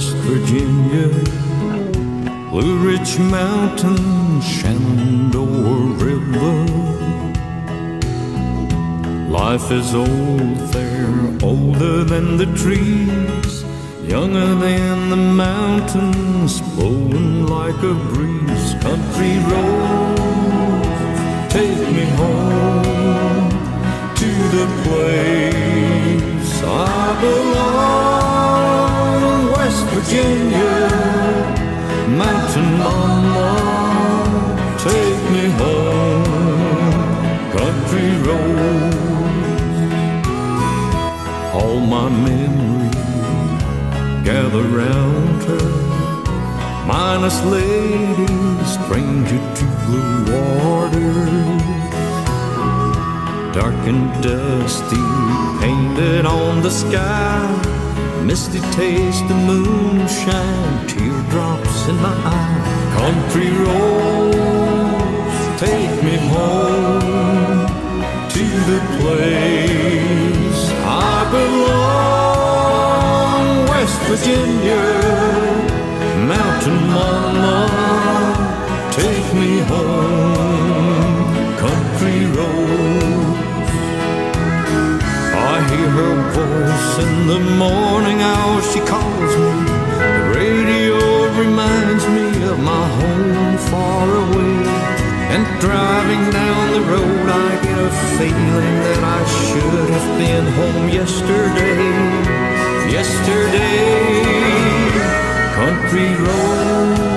West Virginia, Blue Ridge Mountain, Shenandoah River. Life is old there, older than the trees, younger than the mountains, blowing like a breeze. Country roads, take me home to the place I belong. West Virginia, mountain mama, take me home. Country roads, all my memories gather round her. Minus lady, stranger to blue water dark and dusty, painted on the sky. Misty taste of moonshine, hear her voice in the morning hour. She calls me. The radio reminds me of my home far away. And driving down the road, I get a feeling that I should have been home yesterday. Yesterday, country roads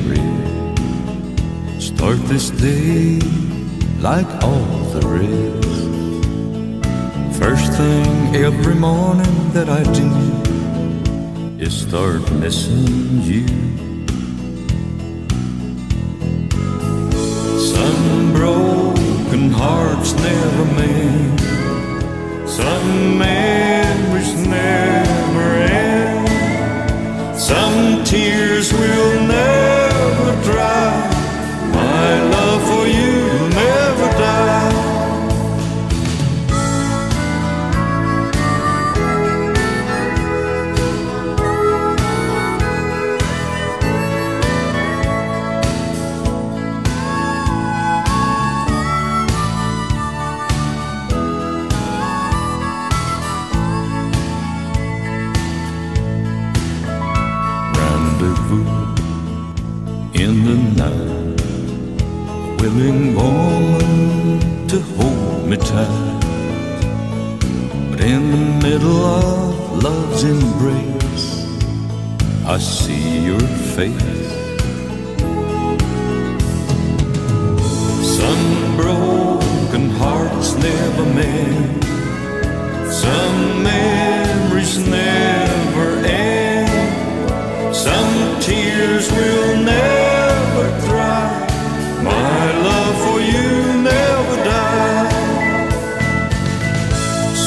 cigarette. Start this day like all the rest. First thing every morning that I do is start missing you. Some broken hearts never mend. Some memories never never mend. Some memories never end. Some tears will never dry. My love for you never die.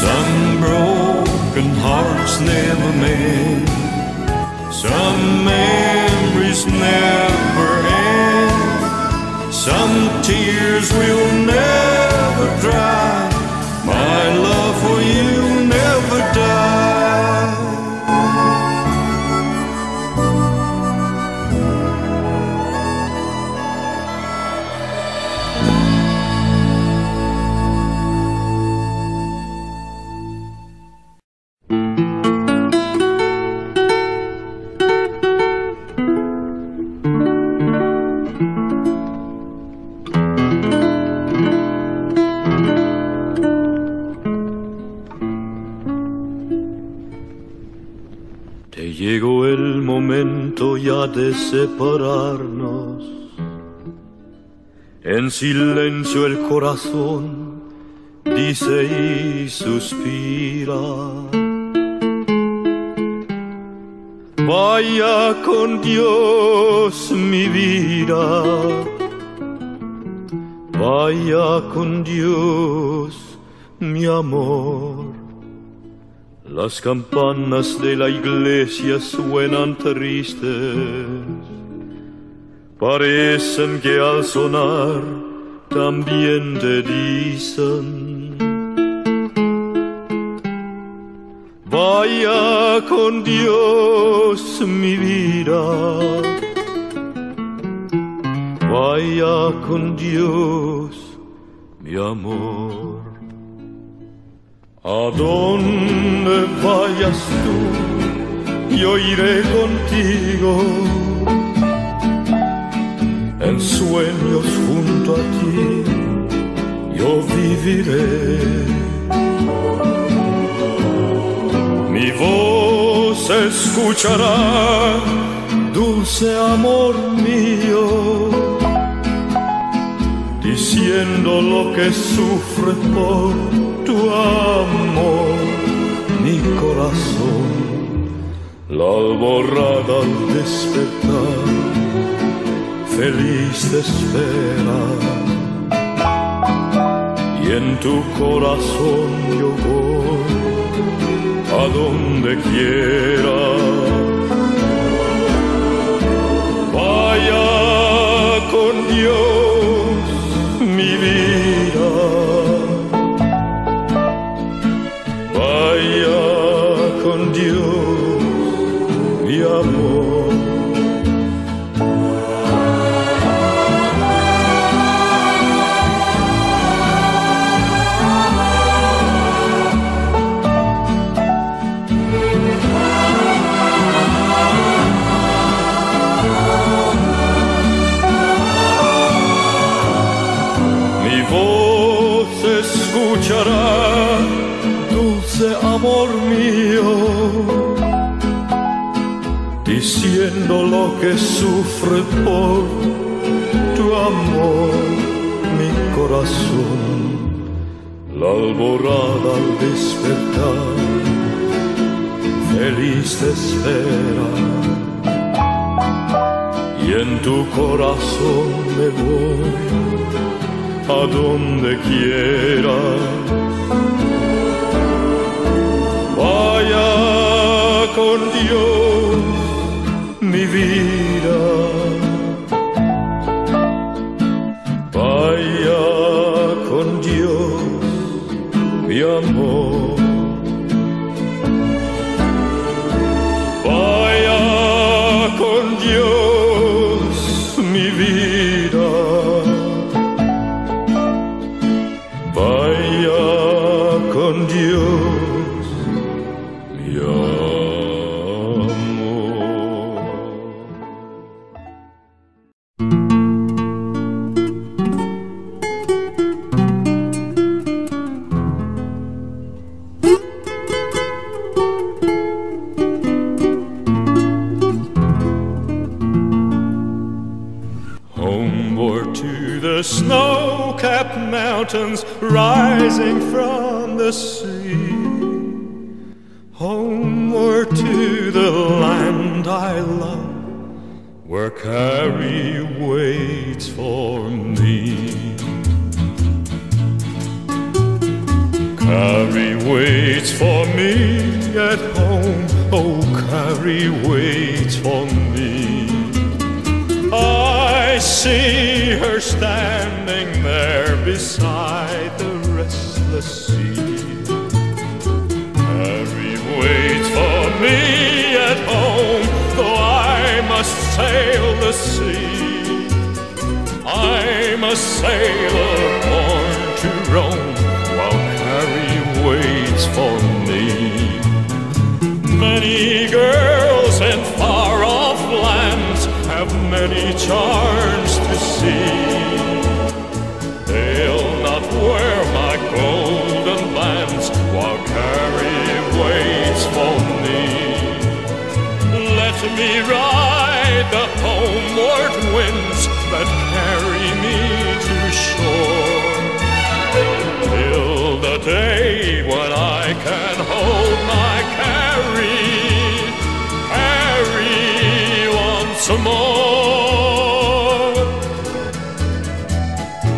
Some broken hearts never mend. Some memories never. Some tears will never dry. Separarnos. En silencio el corazón dice y suspira. Vaya con Dios mi vida, vaya con Dios mi amor. Las campanas de la iglesia suenan tristes, parecen que al sonar también te dicen, vaya con Dios mi vida, vaya con Dios mi amor. A donde vayas tú, yo iré contigo. En sueños junto a ti, yo viviré. Mi voz escuchará, dulce amor mío, diciendo lo que sufre por amor, mi corazón, la alborada al despertar, feliz te espera. Y en tu corazón yo voy a donde quiera. Diciendo lo que sufre por tu amor, mi corazón, la alborada al despertar, feliz te espera. Y en tu corazón me voy a donde quiera vaya con Dios snow capped mountains rising from the sea. Homeward to the land I love, where Kari waits for me. Kari waits for me at home, oh, Kari waits for me. See her standing there beside the restless sea. Kari waits for me at home, though I must sail the sea. I'm a sailor born to roam, while Kari waits for me. Many girls in many charms to see. They'll not wear my golden bands while Kari waits for me. Let me ride the homeward winds that carry me to shore. Till the day when I can hold my Kari once more.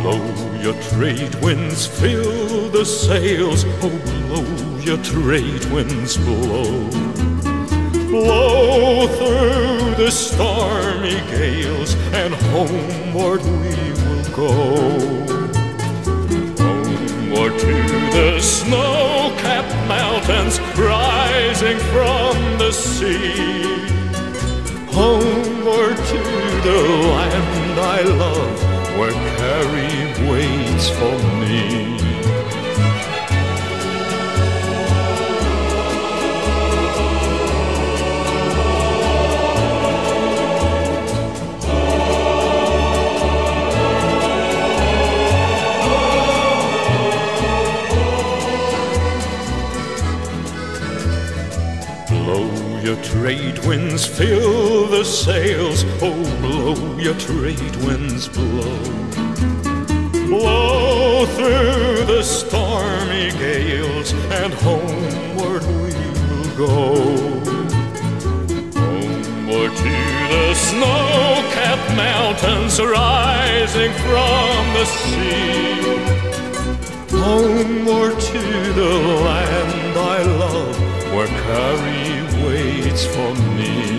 Blow your trade winds, fill the sails, oh blow your trade winds, blow blow through the stormy gales, and homeward we will go. Homeward to the snow-capped mountains rising from the sea. Homeward to the land I love, where Kari waits for me. Trade winds, fill the sails. Oh, blow your trade winds, blow. Blow through the stormy gales, and homeward we will go. Homeward to the snow-capped mountains rising from the sea. Homeward to the land I love, where Kari waits for me.